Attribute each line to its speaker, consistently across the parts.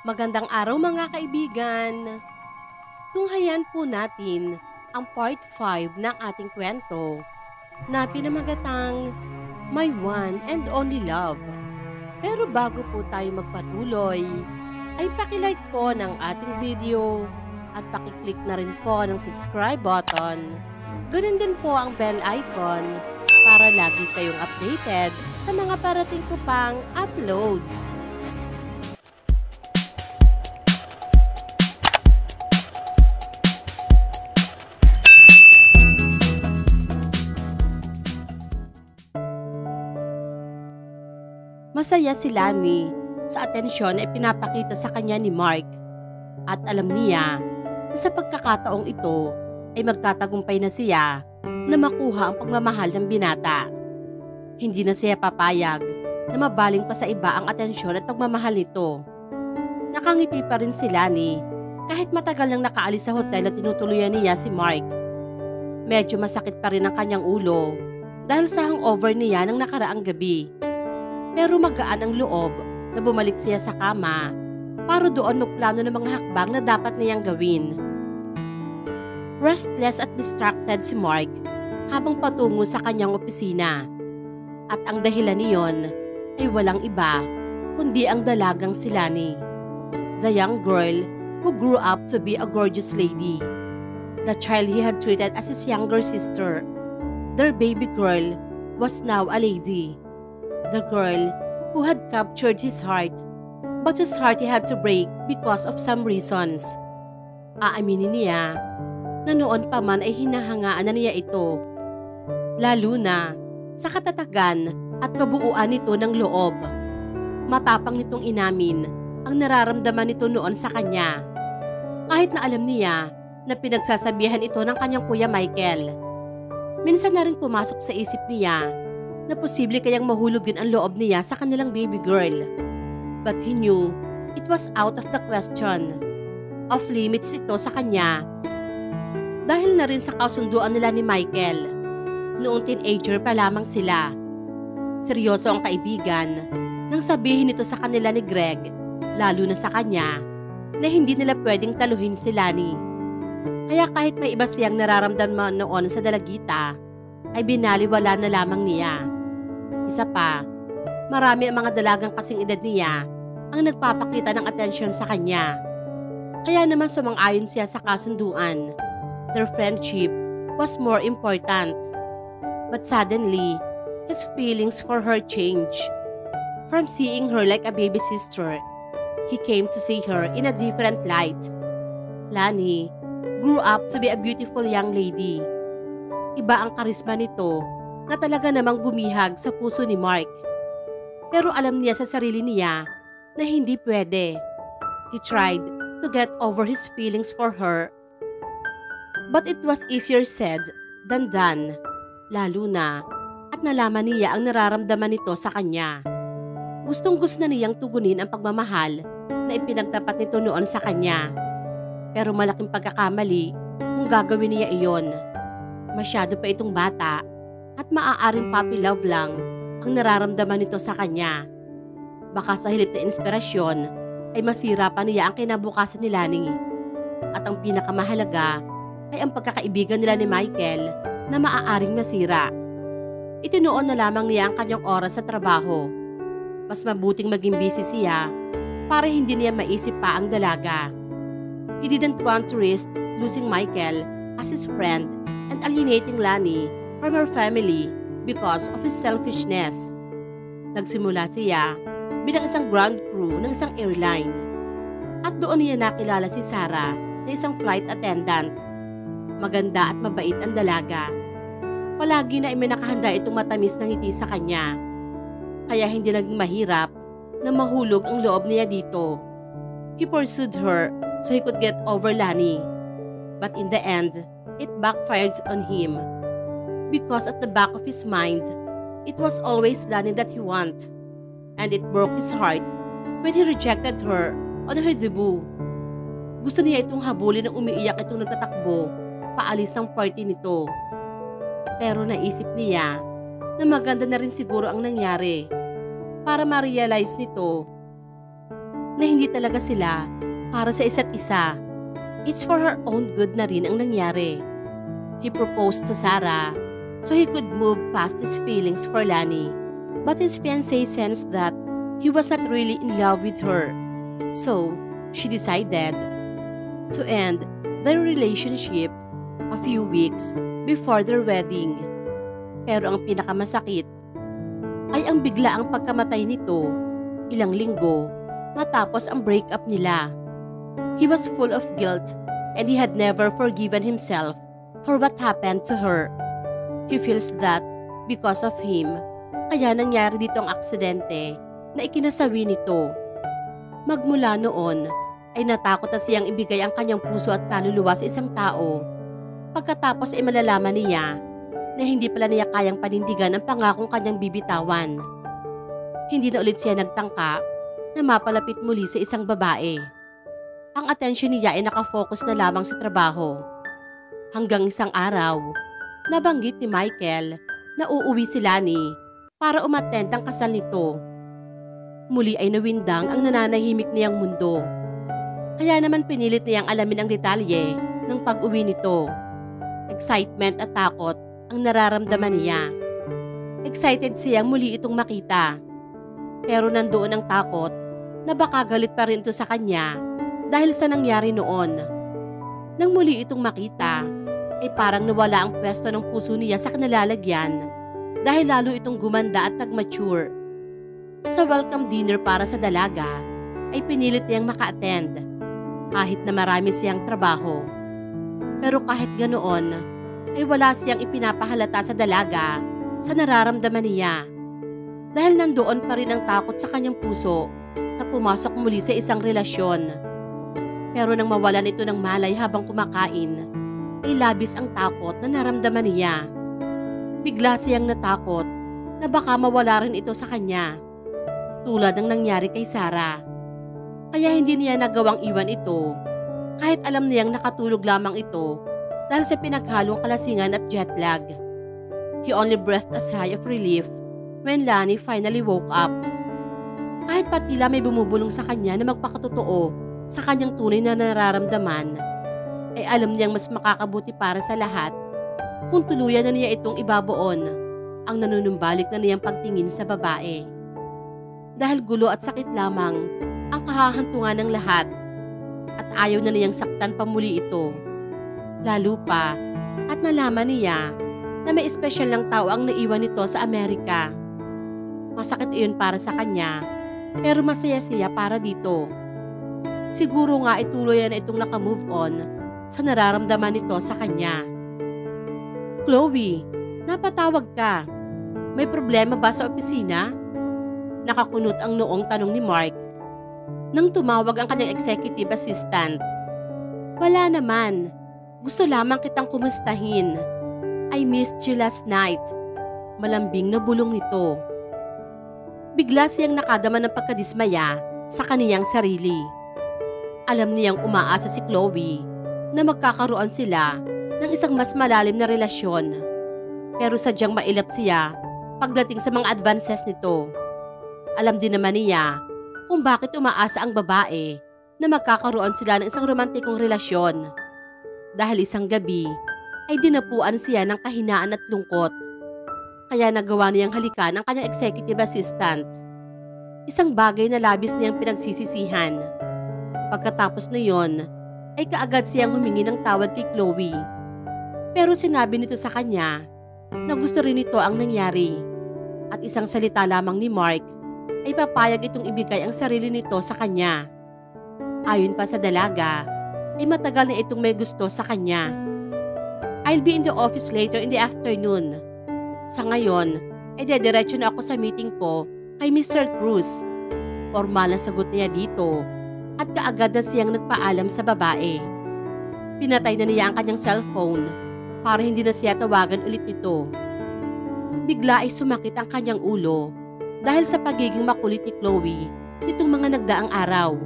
Speaker 1: Magandang araw mga kaibigan! Tunghayan po natin ang part 5 ng ating kwento na pinamagatang My One and Only Love. Pero bago po tayo magpatuloy, ay pakilike po ng ating video at pakiclick na rin po ng subscribe button. Ganun din po ang bell icon para lagi kayong updated sa mga parating ko pang uploads. Masaya si Lani sa atensyon na ipinapakita sa kanya ni Mark at alam niya na sa pagkakataong ito ay magtatagumpay na siya na makuha ang pagmamahal ng binata. Hindi na siya papayag na mabaling pa sa iba ang atensyon at pagmamahal nito. Nakangiti pa rin si Lani kahit matagal nang nakaalis sa hotel at tinutuluyan niya si Mark. Medyo masakit pa rin ang kanyang ulo dahil sa hangover niya ng nakaraang gabi. Pero magaan ang loob na bumalik siya sa kama para doon magplano ng mga hakbang na dapat niyang gawin. Restless at distracted si Mark habang patungo sa kanyang opisina. At ang dahilan niyon ay walang iba kundi ang dalagang si Lani. The young girl who grew up to be a gorgeous lady. The child he had treated as his younger sister. Their baby girl was now a lady. The girl who had captured his heart, but whose heart he had to break because of some reasons. Aaminin niya na noon pa man ay hinahangaan na niya ito. Lalo na sa katatagan at kabuuan nito ng loob. Matapang nitong inamin ang nararamdaman nito noon sa kanya. Kahit na alam niya na pinagsasabihan ito ng kanyang kuya Michael. Minsan na rin pumasok sa isip niya na posible kayang mahulog din ang loob niya sa kanilang baby girl. But he knew it was out of the question. Off limits ito sa kanya. Dahil na rin sa kasunduan nila ni Michael. Noong teenager pa lamang sila. Seryoso ang kaibigan nang sabihin ito sa kanila ni Greg, lalo na sa kanya, na hindi nila pwedeng taluhin si Lani. Kaya kahit may iba siyang nararamdaman noon sa dalagita, ay binaliwala na lamang niya. Isa pa, marami ang mga dalagang kasing edad niya ang nagpapakita ng atensyon sa kanya. Kaya naman sumang-ayon siya sa kasunduan. Their friendship was more important. But suddenly, his feelings for her changed. From seeing her like a baby sister, he came to see her in a different light. Lani grew up to be a beautiful young lady. Iba ang karisma nito na talaga namang bumihag sa puso ni Mark. Pero alam niya sa sarili niya na hindi pwede. He tried to get over his feelings for her. But it was easier said than done, lalo na at nalaman niya ang nararamdaman nito sa kanya. Gustong gusto na niyang tugunin ang pagmamahal na ipinagtapat nito noon sa kanya. Pero malaking pagkakamali kung gagawin niya iyon. Masyado pa itong bata at maaaring puppy love lang ang nararamdaman nito sa kanya. Baka sa hilip na inspirasyon ay masira pa niya ang kinabukasan ni Lani. At ang pinakamahalaga ay ang pagkakaibigan nila ni Michael na maaaring masira. Itinuon na lamang niya ang kanyang oras sa trabaho. Mas mabuting maging busy siya para hindi niya maisip pa ang dalaga. He didn't want to risk losing Michael as his friend and alienating Lani from her family because of his selfishness. Nagsimula siya bilang isang ground crew ng isang airline. At doon niya nakilala si Sarah na isang flight attendant. Maganda at mabait ang dalaga. Palagi na iminakahanda itong matamis na ngiti sa kanya. Kaya hindi naging mahirap na mahulog ang loob niya dito. He pursued her so he could get over Lani. But in the end, it backfired on him. Because at the back of his mind, it was always Lani that he wanted. And it broke his heart when he rejected her on her debut. Gusto niya itong habulin ng umiiyak itong nagtatakbo paalis ng party nito. Pero naisip niya na maganda na rin siguro ang nangyari para ma-realize nito na hindi talaga sila para sa isa't isa. It's for her own good na rin ang nangyari. He proposed to Sarah so he could move past his feelings for Lani. But his fiancé sensed that he was not really in love with her. So, she decided to end their relationship a few weeks before their wedding. Pero ang pinakamasakit ay ang biglaang pagkamatay nito ilang linggo matapos ang breakup nila. He was full of guilt and he had never forgiven himself for what happened to her. He feels that because of him, kaya nangyari dito ang aksidente na ikinasawi nito. Magmula noon, ay natakot na siyang ibigay ang kanyang puso at kaluluwa sa isang tao. Pagkatapos ay malalaman niya na hindi pala niya kayang panindigan ang pangakong kanyang bibitawan. Hindi na ulit siya nagtangka na mapalapit muli sa isang babae. Ang atensyon niya ay nakafocus na lamang sa trabaho. Hanggang isang araw, nabanggit ni Michael na uuwi si Lani para umattend ang kasal nito. Muli ay nawindang ang nananahimik niyang mundo. Kaya naman pinilit niyang alamin ang detalye ng pag-uwi nito. Excitement at takot ang nararamdaman niya. Excited siyang muli itong makita. Pero nandoon ang takot na baka galit pa rin ito sa kanya dahil sa nangyari noon. Nang muli itong makita, ay parang nawala ang pwesto ng puso niya sa kanalalagyan dahil lalo itong gumanda at nag-mature. Sa welcome dinner para sa dalaga, ay pinilit niyang maka-attend kahit na marami siyang trabaho. Pero kahit ganoon, ay wala siyang ipinapahalata sa dalaga sa nararamdaman niya. Dahil nandoon pa rin ang takot sa kanyang puso na pumasok muli sa isang relasyon. Pero nang mawalan ito ng malay habang kumakain, ay labis ang takot na naramdaman niya. Bigla siyang natakot na baka mawala rin ito sa kanya. Tulad ng nangyari kay Sarah. Kaya hindi niya nagawang iwan ito kahit alam niyang nakatulog lamang ito dahil sa pinaghalong kalasingan at jet lag. He only breathed a sigh of relief when Lani finally woke up. Kahit pa tila may bumubulong sa kanya na magpakatotoo sa kanyang tunay na nararamdaman, alam niyang mas makakabuti para sa lahat kung tuluyan na niya itong ibabaon ang nanunumbalik na niyang pagtingin sa babae. Dahil gulo at sakit lamang ang kahahantungan ng lahat at ayaw na niyang saktan pa muli ito. Lalo pa at nalaman niya na may espesyal lang tao ang naiwan nito sa Amerika. Masakit iyon para sa kanya pero masaya siya para dito. Siguro nga ituloy na itong nakamove on sa nararamdaman nito sa kanya. Chloe, napatawag ka. May problema ba sa opisina? Nakakunot ang noong tanong ni Mark nang tumawag ang kanyang executive assistant. Wala naman. Gusto lamang kitang kumustahin. I missed you last night. Malambing na bulong nito. Bigla siyang nakadama ng pagkadismaya sa kaniyang sarili. Alam niyang umaasa si Chloe na magkakaroon sila ng isang mas malalim na relasyon. Pero sadyang mailap siya pagdating sa mga advances nito. Alam din naman niya kung bakit umaasa ang babae na magkakaroon sila ng isang romantikong relasyon. Dahil isang gabi ay dinapuan siya ng kahinaan at lungkot kaya nagawa niyang halikan ang kanyang executive assistant. Isang bagay na labis niyang pinagsisisihan. Pagkatapos na yon, ay kaagad siyang humingi ng tawad kay Chloe. Pero sinabi nito sa kanya na gusto rin nito ang nangyari. At isang salita lamang ni Mark ay papayag itong ibigay ang sarili nito sa kanya. Ayon pa sa dalaga, ay matagal na itong may gusto sa kanya. I'll be in the office later in the afternoon sa ngayon, ay dediretso na ako sa meeting ko kay Mr. Cruz. Formal ang sagot niya dito at kaagad na siyang nagpaalam sa babae. Pinatay na niya ang kanyang cellphone para hindi na siya tawagan ulit nito. Bigla ay sumakit ang kanyang ulo dahil sa pagiging makulit ni Chloe nitong mga nagdaang araw.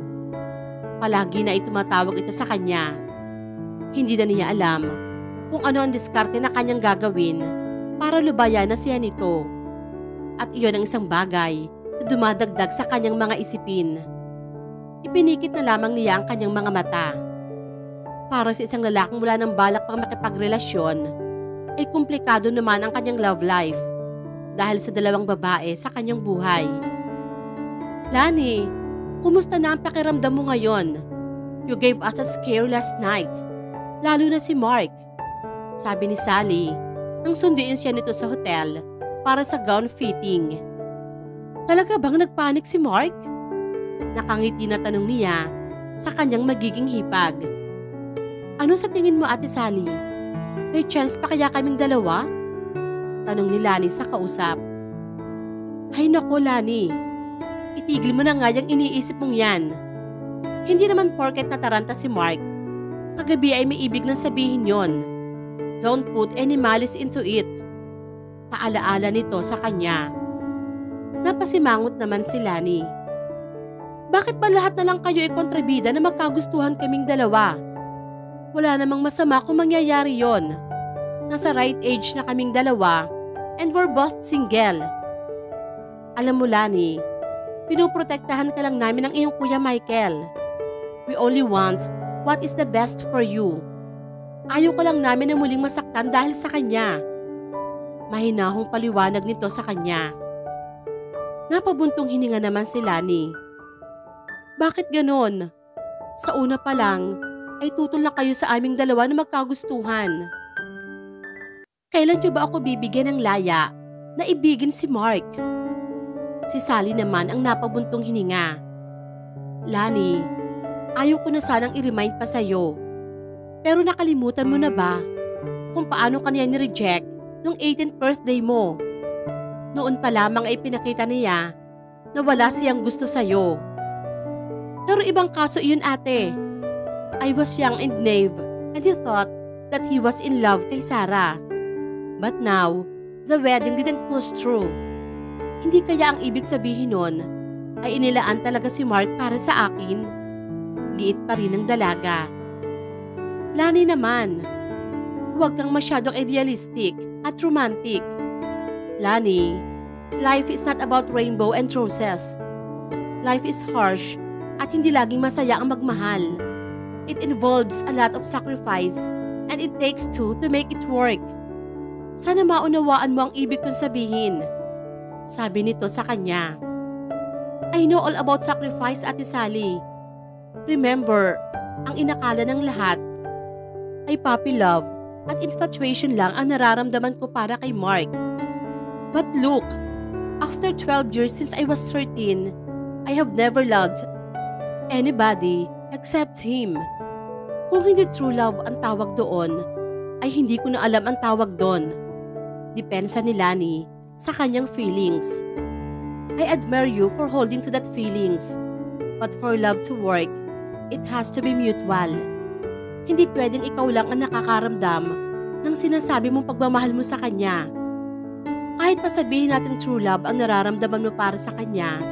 Speaker 1: Palagi na itumatawag ito sa kanya. Hindi na niya alam kung ano ang diskarte na kanyang gagawin para lubayan na siya nito. At iyon ang isang bagay na dumadagdag sa kanyang mga isipin. Ipinikit na lamang niya ang kanyang mga mata. Para sa isang lalaking mula ng balak pang makipagrelasyon, ay komplikado naman ang kanyang love life dahil sa dalawang babae sa kanyang buhay. Lani, kumusta na ang pakiramdam mo ngayon? You gave us a scare last night, lalo na si Mark. Sabi ni Sally nang sunduin siya nito sa hotel para sa gown fitting. Talaga bang nagpanik si Mark? Nakangiti na tanong niya sa kanyang magiging hipag. Ano sa tingin mo Ate Sally? May chance pa kaya kaming dalawa? Tanong ni Lani sa kausap. Hay nako Lani, itigil mo na nga yung iniisip mong yan. Hindi naman porket nataranta si Mark. Kagabi ay may ibig na sabihin yon. Don't put any malice into it. Paalaala nito sa kanya. Napasimangot naman si Lani. Bakit ba lahat na lang kayo ay kontrabida na magkagustuhan kaming dalawa? Wala namang masama kung mangyayari yon. Nasa right age na kaming dalawa and we're both single. Alam mo Lani, pinuprotektahan ka lang namin ng iyong kuya Michael. We only want what is the best for you. Ayaw ka lang namin na muling masaktan dahil sa kanya. Mahinahong paliwanag nito sa kanya. Napabuntong hininga naman si Lani. Bakit ganon? Sa una pa lang, ay tutol kayo sa aming dalawa na magkagustuhan. Kailan niyo ba ako bibigyan ng laya na ibigin si Mark? Si Sally naman ang napabuntong hininga. Lani, ayaw ko na sanang i-remind pa sa'yo. Pero nakalimutan mo na ba kung paano kanya ni-reject nung 18th birthday mo? Noon pa lamang ay pinakita niya na wala siyang gusto sa'yo. Pero ibang kaso iyon ate. I was young and naive and he thought that he was in love kay Sarah. But now, the wedding didn't push through. Hindi kaya ang ibig sabihin nun ay inilaan talaga si Mark para sa akin? Giit pa rin ng dalaga. Lani naman, huwag kang masyadong idealistic at romantic. Lani, life is not about rainbow and roses. Life is harsh at hindi laging masaya ang magmahal. It involves a lot of sacrifice and it takes two to make it work. Sana maunawaan mo ang ibig kong sabihin. Sabi nito sa kanya. I know all about sacrifice, Ate Sally. Remember, ang inakala ng lahat ay puppy love at infatuation lang ang nararamdaman ko para kay Mark. But look, after 12 years since I was 13, I have never loved anybody except him. Kung hindi true love ang tawag doon, ay hindi ko na alam ang tawag doon. Depensa ni Lani sa kanyang feelings. I admire you for holding to that feelings. But for love to work, it has to be mutual. Hindi pwedeng ikaw lang ang nakakaramdam ng sinasabi mong pagmamahal mo sa kanya. Kahit pa sabihin natin true love ang nararamdaman mo para sa kanya,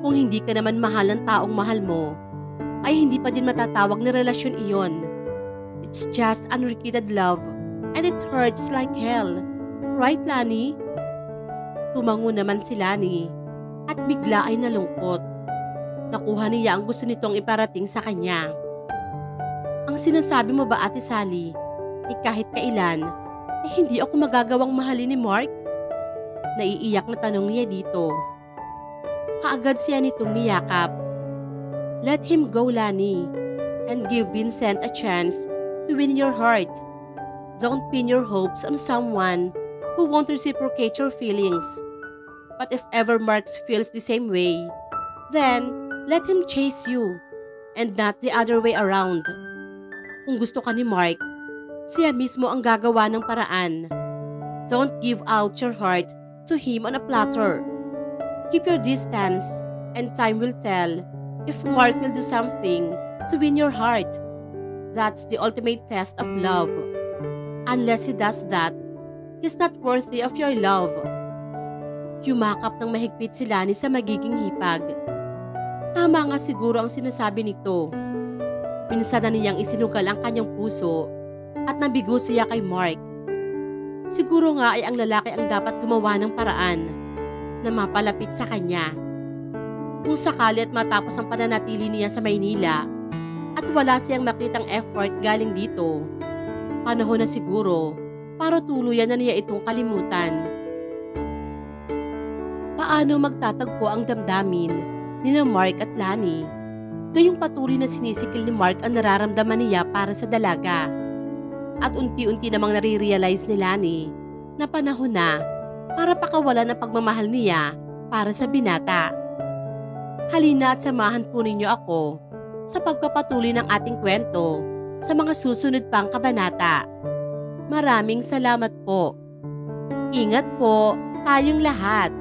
Speaker 1: kung hindi ka naman mahal ng taong mahal mo, ay hindi pa din matatawag na relasyon iyon. It's just unrequited love and it hurts like hell. Right, Lani? Tumango naman si Lani at bigla ay nalungkot. Nakuha niya ang gusto nitong iparating sa kanya. Ang sinasabi mo ba, Ate Sally, ay kahit kailan, ay hindi ako magagawang mahalin ni Mark? Naiiyak na tanong niya dito. Kaagad siya nitong niyakap. Let him go, Lani, and give Vincent a chance to win your heart. Don't pin your hopes on someone who won't reciprocate your feelings. But if ever Marx feels the same way, then let him chase you and not the other way around. Kung gusto ka ni Mark, siya mismo ang gagawa ng paraan. Don't give out your heart to him on a platter. Keep your distance and time will tell if Mark will do something to win your heart. That's the ultimate test of love. Unless he does that, he's not worthy of your love. Yumakap ng mahigpit si Lani sa magiging hipag. Tama nga siguro ang sinasabi nito. Minsan na niyang isinugal ang kanyang puso at nabigo siya kay Mark. Siguro nga ay ang lalaki ang dapat gumawa ng paraan na mapalapit sa kanya. Kung sakali at matapos ang pananatili niya sa Maynila at wala siyang makitang effort galing dito, panahon na siguro para tuluyan na niya itong kalimutan. Paano magtatagpo ang damdamin ni na Mark at Lani? Gayong patuloy na sinisikil ni Mark ang nararamdaman niya para sa dalaga. At unti-unti namang nare-realize ni Lani na panahon na para pakawalan ang pagmamahal niya para sa binata. Halina at samahan po ninyo ako sa pagpapatuloy ng ating kwento sa mga susunod pang kabanata. Maraming salamat po. Ingat po tayong lahat.